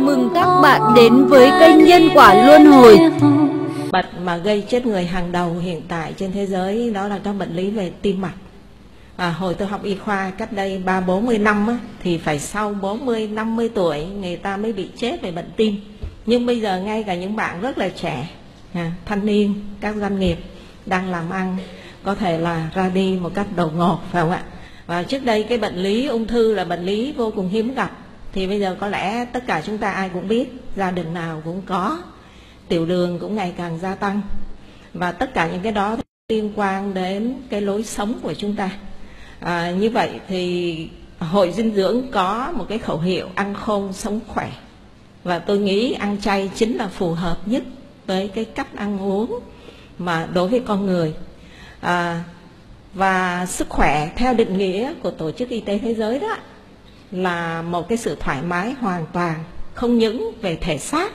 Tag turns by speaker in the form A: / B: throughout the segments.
A: mừng các bạn đến với kênh Nhân Quả Luân Hồi.
B: Bệnh mà gây chết người hàng đầu hiện tại trên thế giới đó là các bệnh lý về tim mạch. À, hồi tôi học y khoa cách đây ba bốn mươi năm á, thì phải sau 40 50 tuổi người ta mới bị chết về bệnh tim. Nhưng bây giờ ngay cả những bạn rất là trẻ, à, thanh niên, các doanh nghiệp đang làm ăn có thể là ra đi một cách đầu ngột phải không ạ? Và trước đây cái bệnh lý ung thư là bệnh lý vô cùng hiếm gặp thì bây giờ có lẽ tất cả chúng ta ai cũng biết gia đình nào cũng có tiểu đường cũng ngày càng gia tăng. Và tất cả những cái đó liên quan đến cái lối sống của chúng ta. À, như vậy thì hội dinh dưỡng có một cái khẩu hiệu ăn khôn sống khỏe. Và tôi nghĩ ăn chay chính là phù hợp nhất với cái cách ăn uống mà đối với con người. À, và sức khỏe theo định nghĩa của tổ chức y tế thế giới đó là một cái sự thoải mái hoàn toàn, không những về thể xác,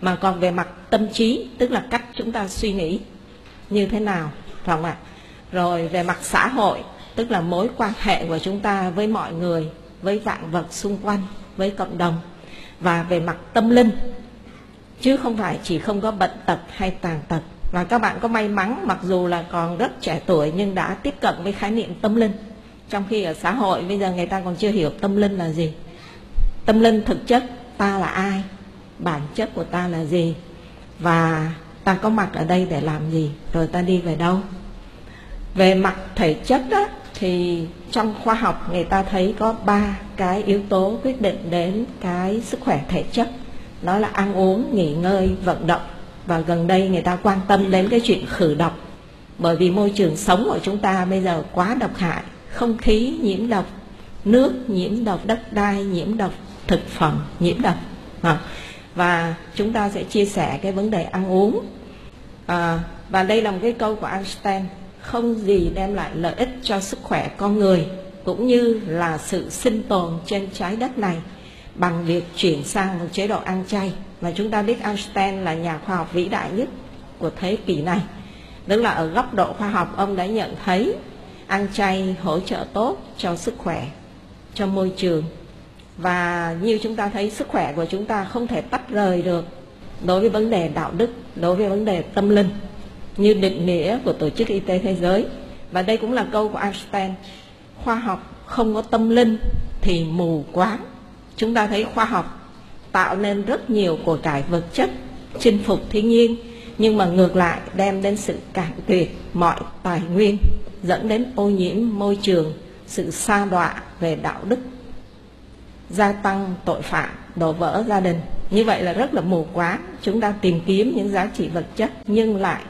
B: mà còn về mặt tâm trí, tức là cách chúng ta suy nghĩ. Như thế nào phải không ạ? Rồi về mặt xã hội, tức là mối quan hệ của chúng ta với mọi người, với vạn vật xung quanh, với cộng đồng. Và về mặt tâm linh, chứ không phải chỉ không có bệnh tật hay tàn tật. Và các bạn có may mắn, mặc dù là còn rất trẻ tuổi, nhưng đã tiếp cận với khái niệm tâm linh trong khi ở xã hội, bây giờ người ta còn chưa hiểu tâm linh là gì. Tâm linh thực chất, ta là ai? Bản chất của ta là gì? Và ta có mặt ở đây để làm gì? Rồi ta đi về đâu? Về mặt thể chất đó thì trong khoa học người ta thấy có ba cái yếu tố quyết định đến cái sức khỏe thể chất. Đó là ăn uống, nghỉ ngơi, vận động. Và gần đây người ta quan tâm đến cái chuyện khử độc. Bởi vì môi trường sống của chúng ta bây giờ quá độc hại không khí nhiễm độc nước nhiễm độc đất đai nhiễm độc thực phẩm nhiễm độc. À, và chúng ta sẽ chia sẻ cái vấn đề ăn uống. À, và đây là một cái câu của Einstein không gì đem lại lợi ích cho sức khỏe con người cũng như là sự sinh tồn trên trái đất này bằng việc chuyển sang một chế độ ăn chay. Và chúng ta biết Einstein là nhà khoa học vĩ đại nhất của thế kỷ này. Tức là ở góc độ khoa học ông đã nhận thấy ăn chay hỗ trợ tốt cho sức khỏe, cho môi trường. Và như chúng ta thấy, sức khỏe của chúng ta không thể tách rời được đối với vấn đề đạo đức, đối với vấn đề tâm linh như định nghĩa của tổ chức y tế thế giới. Và đây cũng là câu của Einstein, khoa học không có tâm linh thì mù quáng. Chúng ta thấy khoa học tạo nên rất nhiều của cải vật chất, chinh phục thiên nhiên, nhưng mà ngược lại đem đến sự cạn tuyệt mọi tài nguyên dẫn đến ô nhiễm môi trường, sự xa đọa về đạo đức, gia tăng tội phạm, đổ vỡ gia đình. Như vậy là rất là mù quáng. Chúng ta tìm kiếm những giá trị vật chất nhưng lại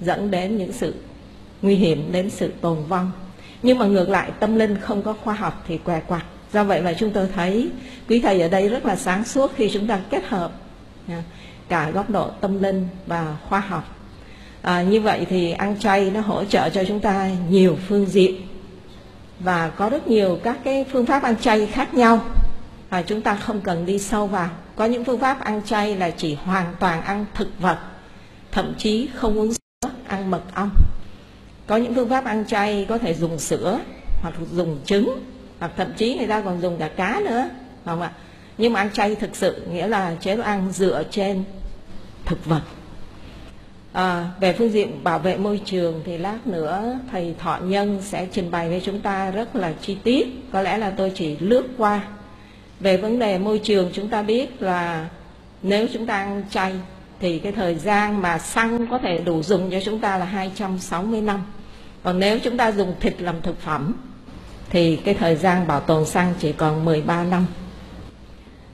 B: dẫn đến những sự nguy hiểm, đến sự tồn vong. Nhưng mà ngược lại, tâm linh không có khoa học thì què quặt. Do vậy mà chúng tôi thấy quý thầy ở đây rất là sáng suốt khi chúng ta kết hợp à, cả góc độ tâm linh và khoa học à, như vậy thì ăn chay nó hỗ trợ cho chúng ta nhiều phương diện và có rất nhiều các cái phương pháp ăn chay khác nhau. Và chúng ta không cần đi sâu vào. Có những phương pháp ăn chay là chỉ hoàn toàn ăn thực vật thậm chí không uống sữa ăn mật ong. Có những phương pháp ăn chay có thể dùng sữa hoặc dùng trứng hoặc thậm chí người ta còn dùng cả cá nữa không ạ? Nhưng mà ăn chay thực sự nghĩa là chế độ ăn dựa trên thực vật à, về phương diện bảo vệ môi trường thì lát nữa thầy thọ nhân sẽ trình bày với chúng ta rất là chi tiết. Có lẽ là tôi chỉ lướt qua. Về vấn đề môi trường chúng ta biết là nếu chúng ta ăn chay thì cái thời gian mà xăng có thể đủ dùng cho chúng ta là 260 năm. Còn nếu chúng ta dùng thịt làm thực phẩm thì cái thời gian bảo tồn xăng chỉ còn 13 năm.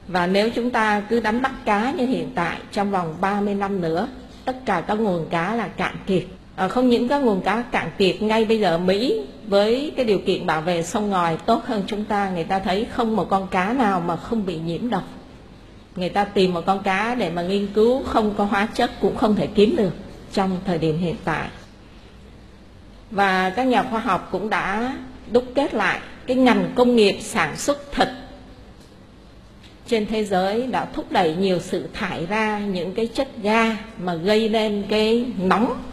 B: Và nếu chúng ta cứ đánh bắt cá như hiện tại trong vòng 30 năm nữa tất cả các nguồn cá là cạn kiệt. À, không những các nguồn cá cạn kiệt ngay bây giờ Mỹ với cái điều kiện bảo vệ sông ngòi tốt hơn chúng ta người ta thấy không một con cá nào mà không bị nhiễm độc. Người ta tìm một con cá để mà nghiên cứu không có hóa chất cũng không thể kiếm được trong thời điểm hiện tại. Và các nhà khoa học cũng đã đúc kết lại cái ngành công nghiệp sản xuất thịt trên thế giới đã thúc đẩy nhiều sự thải ra những cái chất ga mà gây nên cái nóng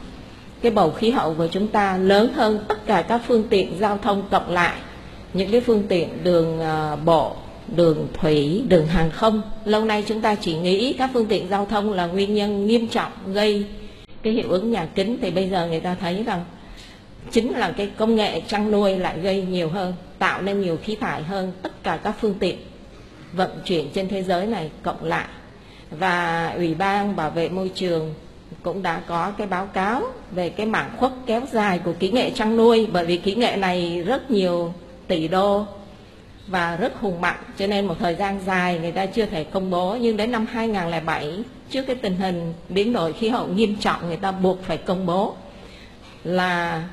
B: cái bầu khí hậu của chúng ta lớn hơn tất cả các phương tiện giao thông cộng lại. Những cái phương tiện đường à, bộ đường thủy, đường hàng không. Lâu nay chúng ta chỉ nghĩ các phương tiện giao thông là nguyên nhân nghiêm trọng gây cái hiệu ứng nhà kính. Thì bây giờ người ta thấy rằng chính là cái công nghệ chăn nuôi lại gây nhiều hơn, tạo nên nhiều khí thải hơn tất cả các phương tiện vận chuyển trên thế giới này cộng lại. Và Ủy ban Bảo vệ môi trường cũng đã có cái báo cáo về cái mảng khuất kéo dài của kỹ nghệ chăn nuôi, bởi vì kỹ nghệ này rất nhiều tỷ đô và rất hùng mạnh, cho nên một thời gian dài người ta chưa thể công bố nhưng đến năm 2007 trước cái tình hình biến đổi khí hậu nghiêm trọng, người ta buộc phải công bố là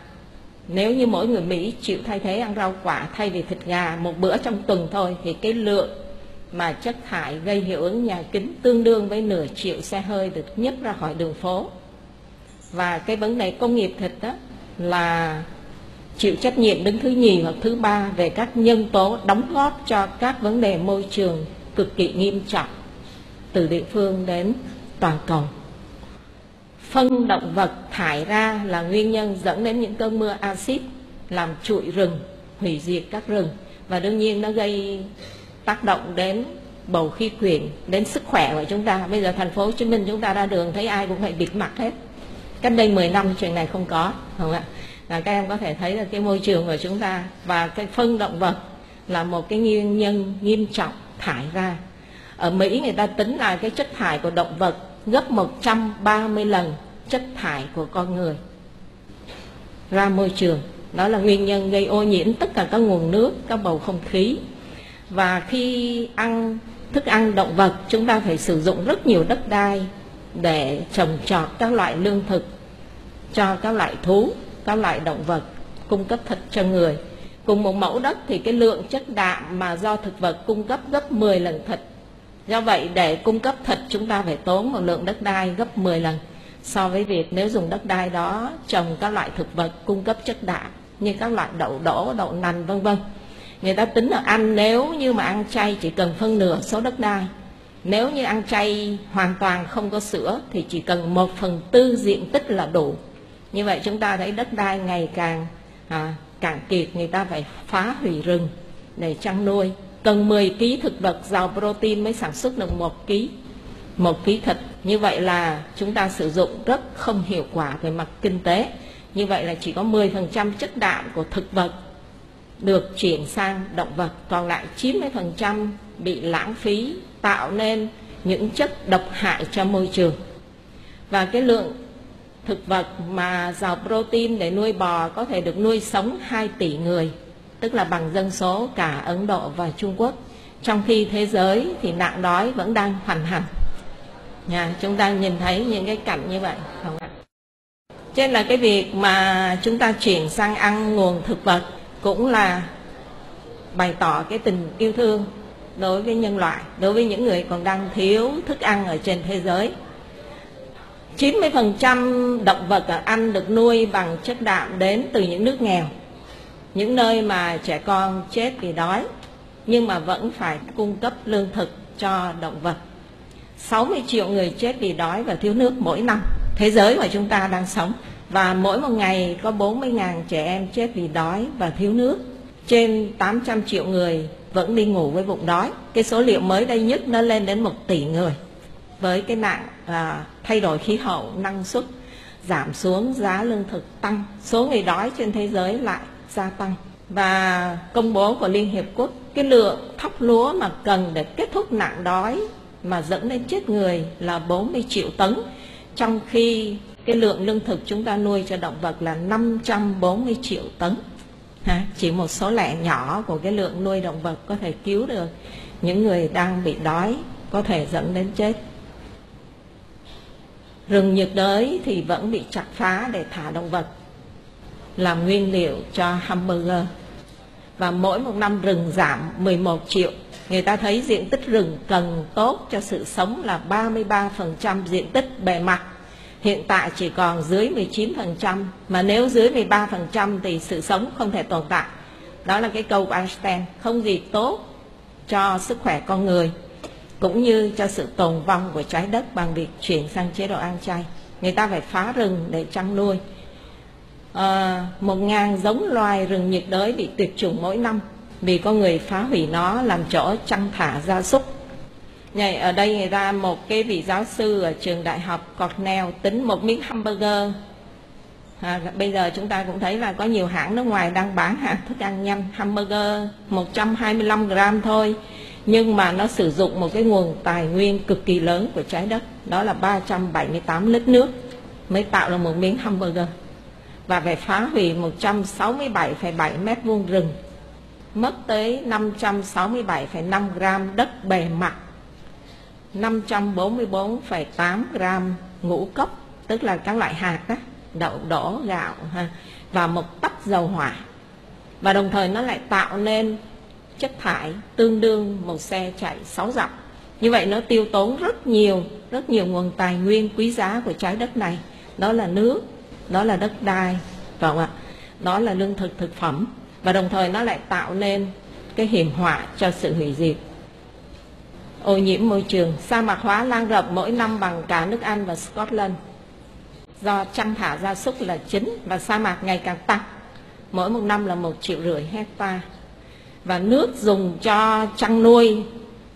B: nếu như mỗi người Mỹ chịu thay thế ăn rau quả thay vì thịt gà một bữa trong tuần thôi, thì cái lượng mà chất thải gây hiệu ứng nhà kính tương đương với nửa triệu xe hơi được nhấp ra khỏi đường phố. Và cái vấn đề công nghiệp thịt đó là chịu trách nhiệm đứng thứ nhì hoặc thứ ba về các nhân tố đóng góp cho các vấn đề môi trường cực kỳ nghiêm trọng từ địa phương đến toàn cầu. Phân động vật thải ra là nguyên nhân dẫn đến những cơn mưa axit làm trụi rừng, hủy diệt các rừng và đương nhiên nó gây tác động đến bầu khí quyển đến sức khỏe của chúng ta. Bây giờ thành phố Hồ Chí Minh chúng ta ra đường thấy ai cũng phải bịt mặt hết. Cách đây 10 năm chuyện này không có, không ạ? Là các em có thể thấy là cái môi trường của chúng ta và cái phân động vật là một cái nguyên nhân nghiêm trọng thải ra. Ở Mỹ người ta tính là cái chất thải của động vật gấp 130 lần chất thải của con người ra môi trường. Đó là nguyên nhân gây ô nhiễm tất cả các nguồn nước, các bầu không khí và khi ăn, thức ăn động vật, chúng ta phải sử dụng rất nhiều đất đai để trồng trọt các loại lương thực cho các loại thú, các loại động vật cung cấp thịt cho người. Cùng một mẫu đất thì cái lượng chất đạm mà do thực vật cung cấp gấp 10 lần thịt do vậy, để cung cấp thịt chúng ta phải tốn một lượng đất đai gấp 10 lần so với việc nếu dùng đất đai đó trồng các loại thực vật cung cấp chất đạm như các loại đậu đỗ, đậu nành, vân vân người ta tính là ăn nếu như mà ăn chay chỉ cần phân nửa số đất đai. Nếu như ăn chay hoàn toàn không có sữa thì chỉ cần một phần tư diện tích là đủ. Như vậy chúng ta thấy đất đai ngày càng à, cạn kiệt người ta phải phá hủy rừng để chăn nuôi. Cần 10 kg thực vật giàu protein mới sản xuất được một kg một ký thịt. Như vậy là chúng ta sử dụng rất không hiệu quả về mặt kinh tế. Như vậy là chỉ có 10% chất đạm của thực vật được chuyển sang động vật, còn lại 90% bị lãng phí, tạo nên những chất độc hại cho môi trường. Và cái lượng thực vật mà giàu protein để nuôi bò có thể được nuôi sống 2 tỷ người, tức là bằng dân số cả Ấn Độ và Trung Quốc. Trong khi thế giới thì nạn đói vẫn đang hoành hành. Nhà chúng ta nhìn thấy những cái cảnh như vậy, không ạ? Trên là cái việc mà chúng ta chuyển sang ăn nguồn thực vật cũng là bày tỏ cái tình yêu thương đối với nhân loại, đối với những người còn đang thiếu thức ăn ở trên thế giới. 90% động vật ở Anh được nuôi bằng chất đạm đến từ những nước nghèo, những nơi mà trẻ con chết vì đói, nhưng mà vẫn phải cung cấp lương thực cho động vật. 60 triệu người chết vì đói và thiếu nước mỗi năm. Thế giới mà chúng ta đang sống và mỗi một ngày có 40.000 trẻ em chết vì đói và thiếu nước. Trên 800 triệu người vẫn đi ngủ với bụng đói. Cái số liệu mới đây nhất nó lên đến 1 tỷ người. Với cái nạn à, thay đổi khí hậu năng suất giảm xuống giá lương thực tăng số người đói trên thế giới lại gia tăng. Và công bố của Liên Hiệp Quốc cái lượng thóc lúa mà cần để kết thúc nạn đói mà dẫn đến chết người là 40 triệu tấn. Trong khi cái lượng lương thực chúng ta nuôi cho động vật là 540 triệu tấn. Ha, chỉ một số lẻ nhỏ của cái lượng nuôi động vật có thể cứu được những người đang bị đói có thể dẫn đến chết. Rừng nhiệt đới thì vẫn bị chặt phá để thả động vật làm nguyên liệu cho hamburger. Và mỗi một năm rừng giảm 11 triệu. Người ta thấy diện tích rừng cần tốt cho sự sống là 33% diện tích bề mặt hiện tại chỉ còn dưới 19% mà nếu dưới 13% thì sự sống không thể tồn tại. Đó là cái câu của Einstein không gì tốt cho sức khỏe con người cũng như cho sự tồn vong của trái đất bằng việc chuyển sang chế độ ăn chay. Người ta phải phá rừng để chăn nuôi. À, một ngàn giống loài rừng nhiệt đới bị tuyệt chủng mỗi năm vì con người phá hủy nó làm chỗ chăn thả gia súc. Này, ở đây người ta một cái vị giáo sư ở trường đại học Cornell tính một miếng hamburger. À, bây giờ chúng ta cũng thấy là có nhiều hãng nước ngoài đang bán hàng thức ăn nhanh hamburger 125 gram thôi. Nhưng mà nó sử dụng một cái nguồn tài nguyên cực kỳ lớn của trái đất. Đó là 378 lít nước mới tạo ra một miếng hamburger. Và phải phá hủy 167,7 mét vuông rừng mất tới 567,5 gram đất bề mặt. 544,8 gram ngũ cốc tức là các loại hạt đó đậu đỏ, gạo ha và một tách dầu hỏa. Và đồng thời nó lại tạo nên chất thải tương đương một xe chạy 6 dặm. Như vậy nó tiêu tốn rất nhiều rất nhiều nguồn tài nguyên quý giá của trái đất này. Đó là nước đó là đất đai phải không ạ? Đó là lương thực thực phẩm. Và đồng thời nó lại tạo nên cái hiểm họa cho sự hủy diệt ô nhiễm môi trường. Sa mạc hóa lan rộng mỗi năm bằng cả nước Anh và Scotland. Do chăn thả gia súc là chính và sa mạc ngày càng tăng. Mỗi một năm là một triệu rưỡi hecta. Và nước dùng cho chăn nuôi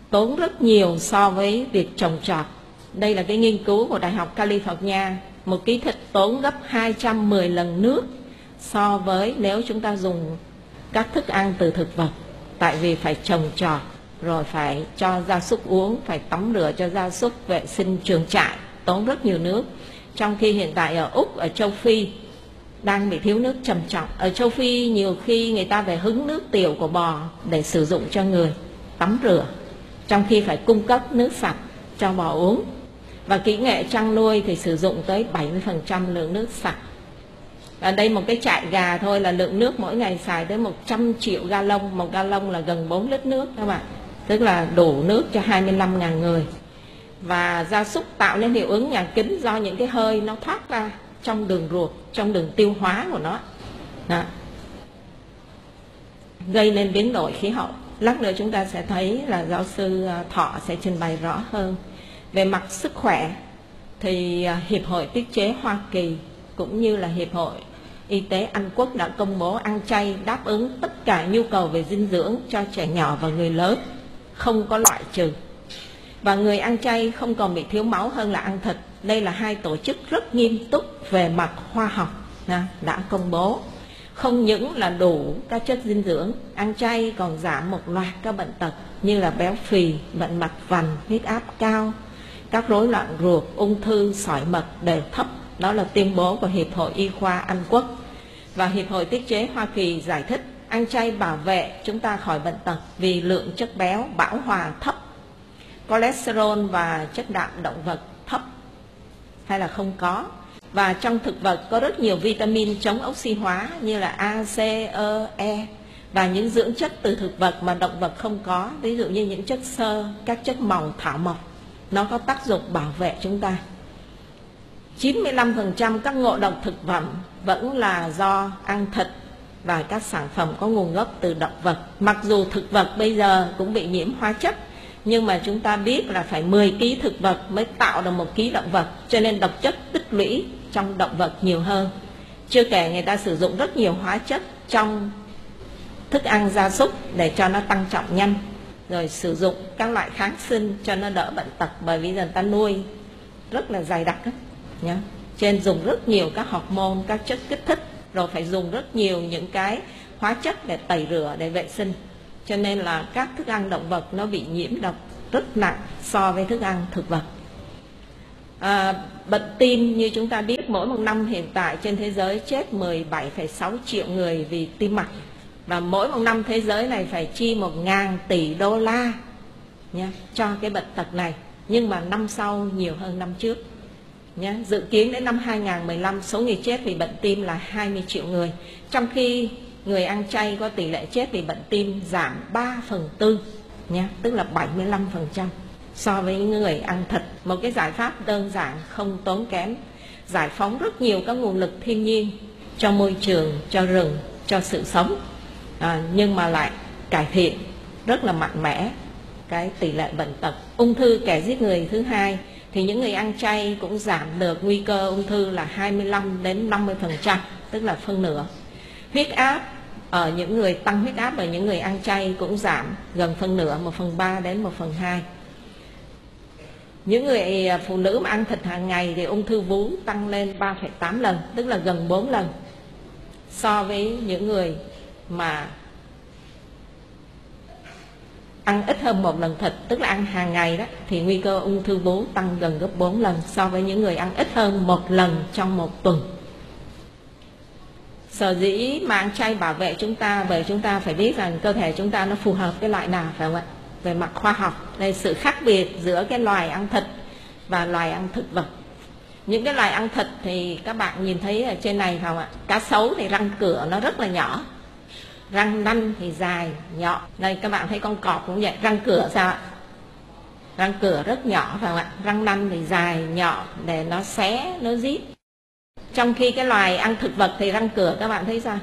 B: tốn rất nhiều so với việc trồng trọt. Đây là cái nghiên cứu của Đại học California. Một ký thịt tốn gấp 210 lần nước so với nếu chúng ta dùng các thức ăn từ thực vật. Tại vì phải trồng trọt rồi phải cho gia súc uống, phải tắm rửa cho gia súc, vệ sinh trường trại, tốn rất nhiều nước. Trong khi hiện tại ở úc, ở châu phi, đang bị thiếu nước trầm trọng. Ở châu phi, nhiều khi người ta phải hứng nước tiểu của bò để sử dụng cho người tắm rửa, trong khi phải cung cấp nước sạch cho bò uống. Và kỹ nghệ chăn nuôi thì sử dụng tới 70% lượng nước sạch. Ở đây một cái trại gà thôi là lượng nước mỗi ngày xài tới 100 triệu ga lông một ga lông là gần 4 lít nước các bạn tức là đủ nước cho 25.000 người. Và gia súc tạo nên hiệu ứng nhà kính do những cái hơi nó thoát ra trong đường ruột, trong đường tiêu hóa của nó. Đó. gây nên biến đổi khí hậu. Lát nữa chúng ta sẽ thấy là giáo sư à, thọ sẽ trình bày rõ hơn. Về mặt sức khỏe thì à, hiệp hội tiết chế hoa kỳ cũng như là hiệp hội y tế anh quốc đã công bố ăn chay đáp ứng tất cả nhu cầu về dinh dưỡng cho trẻ nhỏ và người lớn không có loại trừ. Và người ăn chay không còn bị thiếu máu hơn là ăn thịt. Đây là hai tổ chức rất nghiêm túc về mặt khoa học đã công bố. Không những là đủ các chất dinh dưỡng, ăn chay còn giảm một loạt các bệnh tật như là béo phì, bệnh mạch vành, huyết áp cao. Các rối loạn ruột, ung thư, sỏi mật đều thấp. Đó là tuyên bố của hiệp hội y khoa anh quốc. Và hiệp hội tiết chế hoa kỳ giải thích ăn chay bảo vệ chúng ta khỏi bệnh tật vì lượng chất béo bão hòa thấp. Cholesterol và chất đạm động vật thấp hay là không có. Và trong thực vật có rất nhiều vitamin chống oxy hóa như là A, C, E, E. Và những dưỡng chất từ thực vật mà động vật không có ví dụ như những chất xơ các chất màu thảo mộc nó có tác dụng bảo vệ chúng ta. 95% các ngộ độc thực phẩm vẫn là do ăn thịt và các sản phẩm có nguồn gốc từ động vật mặc dù thực vật bây giờ cũng bị nhiễm hóa chất, nhưng mà chúng ta biết là phải 10 kg thực vật mới tạo được một kg động vật cho nên độc chất tích lũy trong động vật nhiều hơn chưa kể người ta sử dụng rất nhiều hóa chất trong thức ăn gia súc để cho nó tăng trọng nhanh, rồi sử dụng các loại kháng sinh cho nó đỡ bệnh tật bởi vì dần ta nuôi rất là dày đặc nhé. nhá. trên dùng rất nhiều các hormone, các chất kích thích rồi phải dùng rất nhiều những cái hóa chất để tẩy rửa để vệ sinh. Cho nên là các thức ăn động vật nó bị nhiễm độc rất nặng so với thức ăn thực vật. À, bệnh tim như chúng ta biết mỗi một năm hiện tại trên thế giới chết 17,6 triệu người vì tim mạch. Và mỗi một năm thế giới này phải chi một ngàn tỷ đô la nha, cho cái bệnh tật này. Nhưng mà năm sau nhiều hơn năm trước. Nhá, Dự kiến đến năm 2015 số người chết vì bệnh tim là 20 triệu người Trong khi người ăn chay có tỷ lệ chết vì bệnh tim giảm 3 phần tư nhé, tức là 75% so với người ăn thịt. Một cái giải pháp đơn giản không tốn kém, giải phóng rất nhiều các nguồn lực thiên nhiên cho môi trường, cho rừng, cho sự sống, à, nhưng mà lại cải thiện rất là mạnh mẽ cái tỷ lệ bệnh tật. Ung thư kẻ giết người thứ hai thì những người ăn chay cũng giảm được nguy cơ ung thư là 25 đến 50%, tức là phân nửa. Huyết áp ở những người tăng huyết áp và những người ăn chay cũng giảm gần phân nửa 1 phần 3 đến 1 phần 2 những người à, phụ nữ mà ăn thịt hàng ngày thì ung thư vú tăng lên 3,8 lần tức là gần 4 lần so với những người mà ăn ít hơn một lần thịt, tức là ăn hàng ngày đó, thì nguy cơ ung thư vú tăng gần gấp 4 lần so với những người ăn ít hơn một lần trong một tuần. Sở dĩ mà ăn chay bảo vệ chúng ta, bởi chúng ta phải biết rằng cơ thể chúng ta nó phù hợp cái loại nào, phải không ạ? Về mặt khoa học, đây sự khác biệt giữa cái loài ăn thịt và loài ăn thực vật. Những cái loài ăn thịt thì các bạn nhìn thấy ở trên này không ạ? Cá sấu thì răng cửa nó rất là nhỏ răng nanh thì dài nhọn đây, các bạn thấy con cọp cũng vậy. Răng cửa sao ạ? Răng cửa rất nhỏ phải không ạ? Răng nanh thì dài nhọn để nó xé, nó rít. Trong khi cái loài ăn thực vật thì răng cửa, các bạn thấy sao?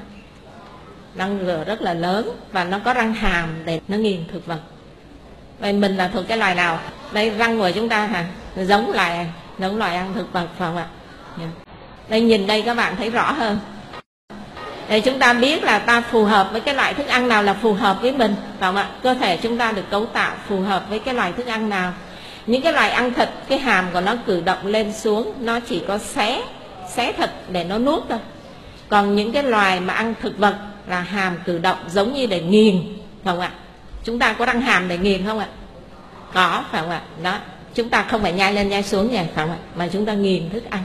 B: Răng cửa rất là lớn và nó có răng hàm để nó nghiền thực vật. Vậy mình là thuộc cái loài nào? Đây, răng của chúng ta hả? Giống loài giống loài ăn thực vật phải không ạ? Dạ. Đây, nhìn đây các bạn thấy rõ hơn để chúng ta biết là ta phù hợp với cái loại thức ăn nào là phù hợp với mình. Phải không ạ? Cơ thể chúng ta được cấu tạo phù hợp với cái loại thức ăn nào. Những cái loại ăn thịt cái hàm của nó cử động lên xuống nó chỉ có xé xé thịt để nó nuốt thôi. Còn những cái loài mà ăn thực vật là hàm cử động giống như để nghiền phải không ạ? Chúng ta có răng hàm để nghiền không ạ? Có phải không ạ? Đó chúng ta không phải nhai lên nhai xuống nhỉ, phải không ạ? Mà chúng ta nghiền thức ăn.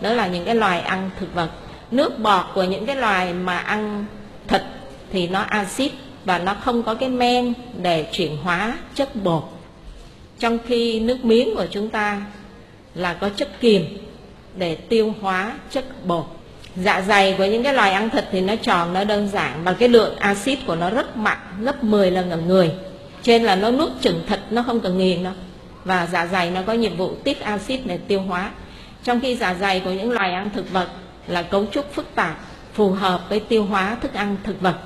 B: Đó là những cái loài ăn thực vật nước bọt của những cái loài mà ăn thịt thì nó axit và nó không có cái men để chuyển hóa chất bột. Trong khi nước miếng của chúng ta là có chất kiềm để tiêu hóa chất bột. Dạ dày của những cái loài ăn thịt thì nó tròn, nó đơn giản và cái lượng axit của nó rất mạnh gấp 10 lần ở người. Trên là nó nuốt chừng thịt, nó không cần nghiền đâu. Và dạ dày nó có nhiệm vụ tiết axit để tiêu hóa. Trong khi dạ dày của những loài ăn thực vật là cấu trúc phức tạp, phù hợp với tiêu hóa, thức ăn, thực vật.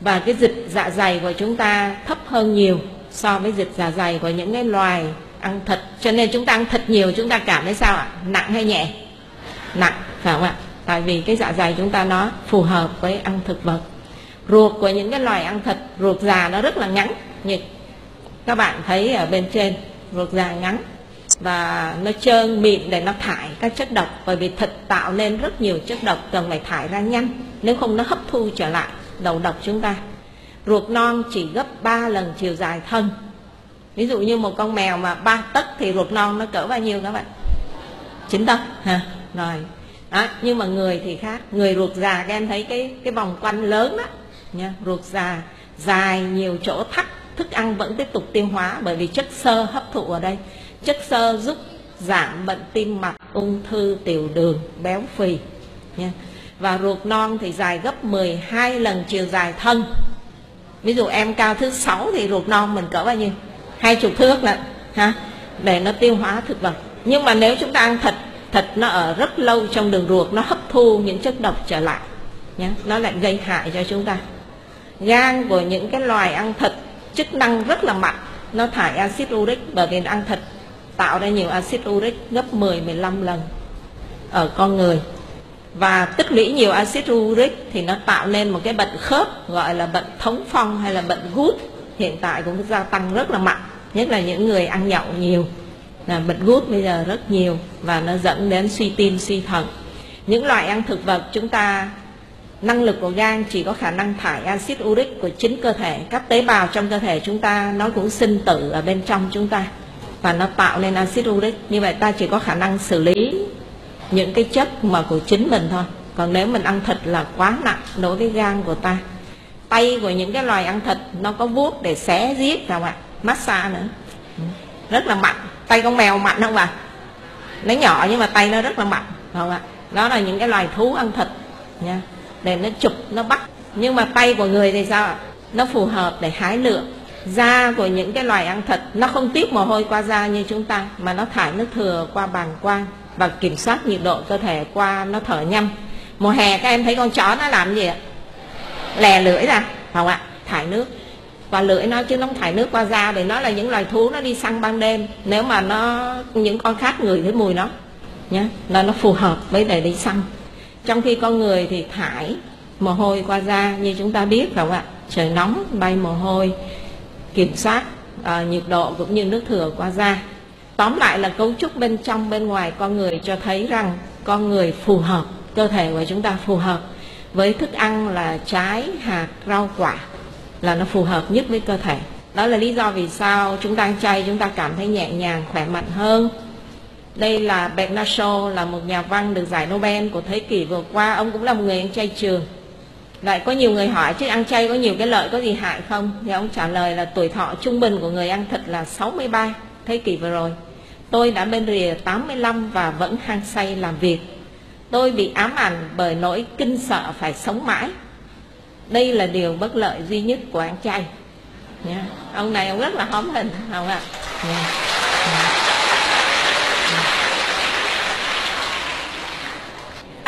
B: Và cái dịch dạ dày của chúng ta thấp hơn nhiều so với dịch dạ dày của những cái loài ăn thịt. Cho nên chúng ta ăn thịt nhiều, chúng ta cảm thấy sao ạ? Nặng hay nhẹ? Nặng, phải không ạ? Tại vì cái dạ dày chúng ta nó phù hợp với ăn thực vật. Ruột của những cái loài ăn thịt, ruột già nó rất là ngắn. Như các bạn thấy ở bên trên, ruột già ngắn và nó trơn mịn để nó thải các chất độc. Bởi vì thịt tạo nên rất nhiều chất độc cần phải thải ra nhanh. Nếu không nó hấp thu trở lại đầu độc chúng ta. Ruột non chỉ gấp 3 lần chiều dài thân. Ví dụ như một con mèo mà ba tấc thì ruột non nó cỡ bao nhiêu các bạn? Chín tấc ha rồi. Đó, nhưng mà người thì khác. Người ruột già các em thấy cái cái vòng quanh lớn đó nha ruột già dài nhiều chỗ thắt. Thức ăn vẫn tiếp tục tiêu hóa bởi vì chất xơ hấp thụ ở đây chất xơ giúp giảm bệnh tim mạch, ung thư tiểu đường, béo phì, nha. Và ruột non thì dài gấp 12 lần chiều dài thân. Ví dụ em cao thứ sáu thì ruột non mình cỡ bao nhiêu? Hai chục thước là ha? Để nó tiêu hóa thực vật. Nhưng mà nếu chúng ta ăn thịt thịt nó ở rất lâu trong đường ruột, nó hấp thu những chất độc trở lại nhé nó lại gây hại cho chúng ta. Gan của những cái loài ăn thịt chức năng rất là mạnh. Nó thải axit uric bởi vì ăn thịt tạo ra nhiều axit uric gấp 10 15 lần ở con người. Và tích lũy nhiều axit uric thì nó tạo nên một cái bệnh khớp, gọi là bệnh thống phong hay là bệnh gút. Hiện tại cũng gia tăng rất là mạnh, nhất là những người ăn nhậu nhiều. Là bệnh gút bây giờ rất nhiều và nó dẫn đến suy tim, suy thận. Những loại ăn thực vật chúng ta, năng lực của gan chỉ có khả năng thải axit uric của chính cơ thể. Các tế bào trong cơ thể chúng ta nó cũng sinh tử ở bên trong chúng ta và nó tạo nên axit uric. Như vậy ta chỉ có khả năng xử lý những cái chất mà của chính mình thôi. Còn nếu mình ăn thịt là quá nặng đối với gan của ta. Tay của những cái loài ăn thịt nó có vuốt để xé giết các bạn ạ? Massage nữa. Rất là mạnh. Tay con mèo mạnh không ạ? Nó nhỏ nhưng mà tay nó rất là mạnh không ạ? Đó là những cái loài thú ăn thịt, nha. Để nó chụp, nó bắt. Nhưng mà tay của người thì sao ạ? Nó phù hợp để hái lượng da của những cái loài ăn thịt, nó không tiết mồ hôi qua da như chúng ta, mà nó thải nước thừa qua bàng quang và kiểm soát nhiệt độ cơ thể qua nó thở nhanh. Mùa hè các em thấy con chó nó làm gì ạ? Lè lưỡi ra, không ạ, thải nước. Và lưỡi nó chứ nó không thải nước qua da để nó là những loài thú, nó đi săn ban đêm. Nếu mà nó, những con khác người thấy mùi nó nhé là nó phù hợp với để đi săn. Trong khi con người thì thải mồ hôi qua da, như chúng ta biết phải không ạ. Trời nóng, bay mồ hôi kiểm soát uh, nhiệt độ cũng như nước thừa qua da. Tóm lại là cấu trúc bên trong bên ngoài con người cho thấy rằng con người phù hợp cơ thể của chúng ta phù hợp với thức ăn là trái hạt rau quả là nó phù hợp nhất với cơ thể. Đó là lý do vì sao chúng ta ăn chay chúng ta cảm thấy nhẹ nhàng khỏe mạnh hơn. Đây là Bernard Shaw là một nhà văn được giải Nobel của thế kỷ vừa qua. Ông cũng là một người ăn chay trường lại có nhiều người hỏi chứ ăn chay có nhiều cái lợi có gì hại không? Thì ông trả lời là tuổi thọ trung bình của người ăn thịt là 63 thế kỷ vừa rồi, tôi đã bên rìa 85 và vẫn hăng say làm việc. Tôi bị ám ảnh bởi nỗi kinh sợ phải sống mãi. Đây là điều bất lợi duy nhất của ăn chay. Yeah. ông này ông rất là hóm hình, không ạ? Yeah.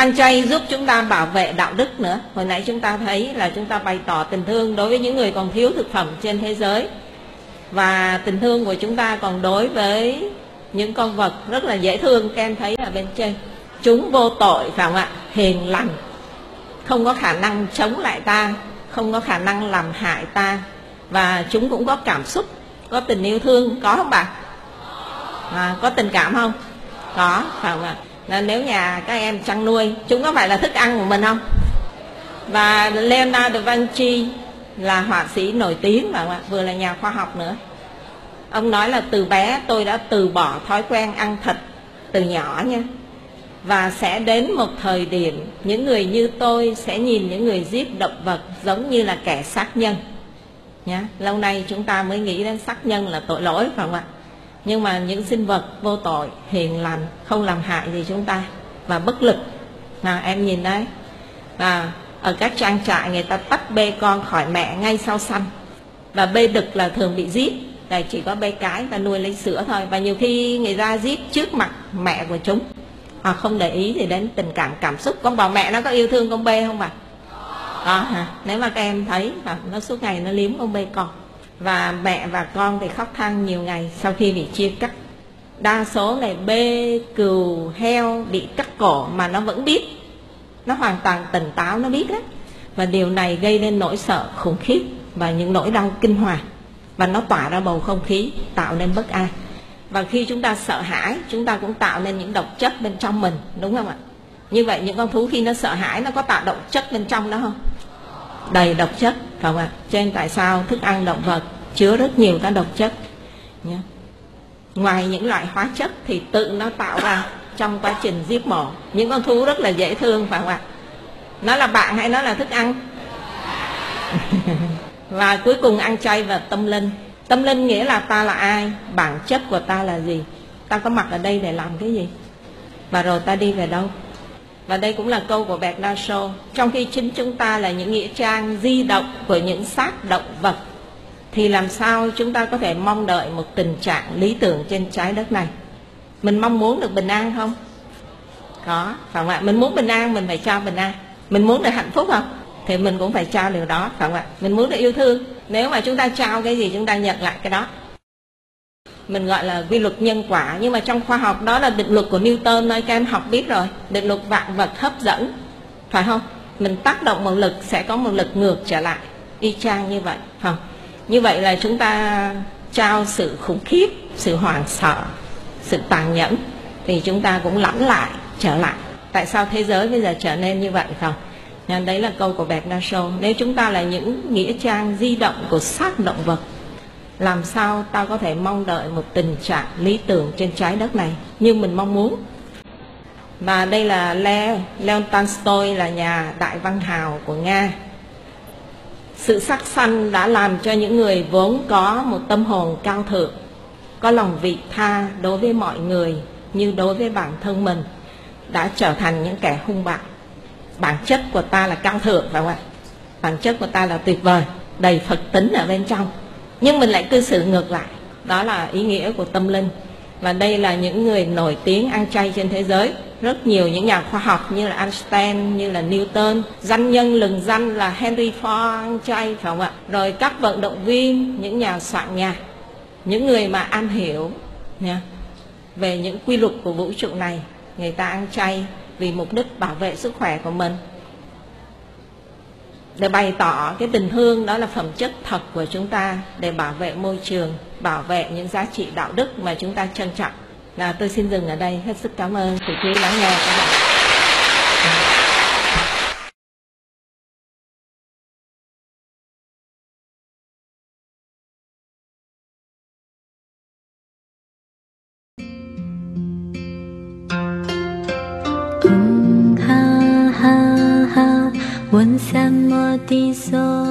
B: Ăn chay giúp chúng ta bảo vệ đạo đức nữa. Hồi nãy chúng ta thấy là chúng ta bày tỏ tình thương đối với những người còn thiếu thực phẩm trên thế giới. Và tình thương của chúng ta còn đối với những con vật rất là dễ thương các em thấy ở bên trên. Chúng vô tội phải không ạ? Hiền lành. Không có khả năng chống lại ta không có khả năng làm hại ta. Và chúng cũng có cảm xúc có tình yêu thương có không bà? À, có tình cảm không? Có phải không ạ? Nên nếu nhà các em chăn nuôi, chúng có phải là thức ăn của mình không? Và Leonardo da Vinci là họa sĩ nổi tiếng mà, vừa là nhà khoa học nữa. Ông nói là từ bé tôi đã từ bỏ thói quen ăn thịt từ nhỏ nha. Và sẽ đến một thời điểm những người như tôi sẽ nhìn những người giết động vật giống như là kẻ sát nhân. Nhá, lâu nay chúng ta mới nghĩ đến sát nhân là tội lỗi phải không ạ? Nhưng mà những sinh vật vô tội hiền lành, không làm hại gì chúng ta và bất lực. Mà em nhìn đấy, và ở các trang trại người ta tách bê con khỏi mẹ ngay sau sanh. Và bê đực là thường bị giết. Là chỉ có bê cái và nuôi lấy sữa thôi. Và nhiều khi người ta giết trước mặt mẹ của chúng. Họ không để ý thì đến tình cảm cảm xúc. Con bảo mẹ nó có yêu thương con bê không bà? Đó hả? Nếu mà các em thấy nó suốt ngày nó liếm con bê con và mẹ và con thì khóc than nhiều ngày. Sau khi bị chia cắt, đa số này bê, cừu, heo, bị cắt cổ mà nó vẫn biết. Nó hoàn toàn tỉnh táo, nó biết đấy và điều này gây nên nỗi sợ, khủng khiếp và những nỗi đau kinh hoàng. Và nó tỏa ra bầu không khí, tạo nên bất an. Và khi chúng ta sợ hãi, chúng ta cũng tạo nên những độc chất bên trong mình, đúng không ạ? Như vậy những con thú khi nó sợ hãi, nó có tạo độc chất bên trong đó không? Đầy độc chất. Phải không ạ cho nên tại sao thức ăn động vật chứa rất nhiều các độc chất? Nhé ngoài những loại hóa chất thì tự nó tạo ra trong quá trình giết mổ. Những con thú rất là dễ thương, phải không ạ? Nó là bạn hay nó là thức ăn? Và cuối cùng ăn chay và tâm linh. Tâm linh nghĩa là ta là ai? Bản chất của ta là gì? Ta có mặt ở đây để làm cái gì? Và rồi ta đi về đâu? Và đây cũng là câu của Bert Shaw trong khi chính chúng ta là những nghĩa trang di động của những xác động vật, thì làm sao chúng ta có thể mong đợi một tình trạng lý tưởng trên trái đất này? Mình mong muốn được bình an không? Có, phải không ạ? Mình muốn bình an, mình phải cho bình an. Mình muốn được hạnh phúc không? Thì mình cũng phải trao điều đó, phải không ạ? Mình muốn được yêu thương. Nếu mà chúng ta trao cái gì, chúng ta nhận lại cái đó mình gọi là quy luật nhân quả. Nhưng mà trong khoa học đó là định luật của Newton nơi các em học biết rồi. Định luật vạn vật hấp dẫn. Phải không? Mình tác động một lực sẽ có một lực ngược trở lại, y chang như vậy không? Như vậy là chúng ta trao sự khủng khiếp, sự hoảng sợ, sự tàn nhẫn thì chúng ta cũng lắng lại, trở lại. Tại sao thế giới bây giờ trở nên như vậy không? Nên đấy là câu của Bernard Shaw. Nếu chúng ta là những nghĩa trang di động của xác động vật làm sao ta có thể mong đợi một tình trạng lý tưởng trên trái đất này như mình mong muốn? Và đây là Leo Leon Tolstoy là nhà đại văn hào của Nga. Sự sắc sanh đã làm cho những người vốn có một tâm hồn cao thượng, có lòng vị tha đối với mọi người như đối với bản thân mình, đã trở thành những kẻ hung bạo. Bản chất của ta là cao thượng phải không ạ? Bản chất của ta là tuyệt vời, đầy phật tính ở bên trong nhưng mình lại cư xử ngược lại. Đó là ý nghĩa của tâm linh. Và đây là những người nổi tiếng ăn chay trên thế giới. Rất nhiều những nhà khoa học như là Einstein như là Newton. Danh nhân lừng danh là Henry Ford ăn chay phải không ạ? Rồi các vận động viên những nhà soạn nhạc. Những người mà am hiểu nha, về những quy luật của vũ trụ này người ta ăn chay vì mục đích bảo vệ sức khỏe của mình để bày tỏ cái tình thương, đó là phẩm chất thật của chúng ta để bảo vệ môi trường, bảo vệ những giá trị đạo đức mà chúng ta trân trọng. Là tôi xin dừng ở đây. Hết sức cảm ơn. Sự chú ý lắng nghe các bạn.
C: 地走。